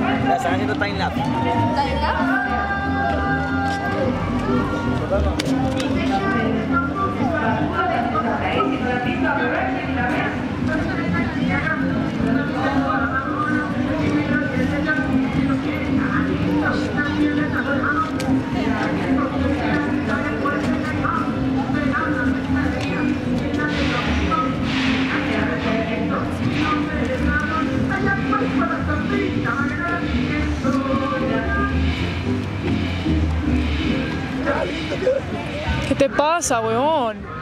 Nasaan ito time lapse? Time lapse? ¿Qué te pasa, huevón?